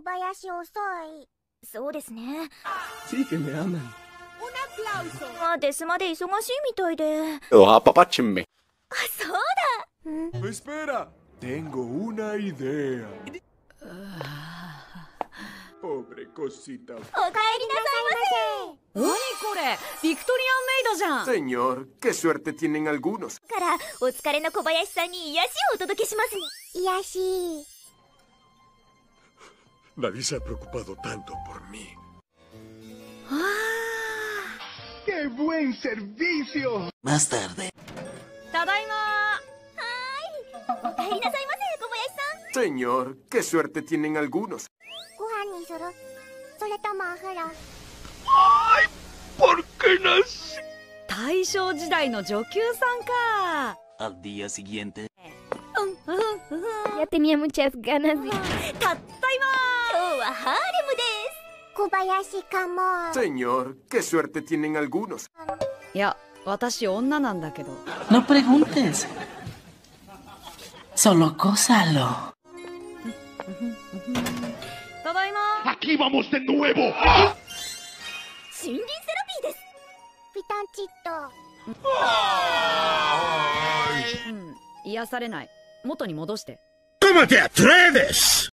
小林遅そうですね。つああデスで忙しいみたいで。おはパあそうだうんスペラテンゴウナイデアポブレコシタおかえりなさいませ。れ。ん。セの小林さんに癒しをお届けします癒 Nadie se ha preocupado tanto por mí. ¡Qué buen servicio! Más tarde. ただいまおかえりなさいませ小林さん Señor, qué suerte tienen algunos. ご飯にするそれともお風呂 ¿Por qué nací? 大正時代の女給さんか Al día siguiente. Ya tenía muchas ganas de... ハーレムです小林かも。Señor, qué suerte tienen algunos. いや私女なんだけど No preguntes. Solo gózalo. ただいま ¡Aquí vamos de nuevo! 森林セラピーですピタンチッと。うん癒されない元に戻して ¿Cómo te atreves?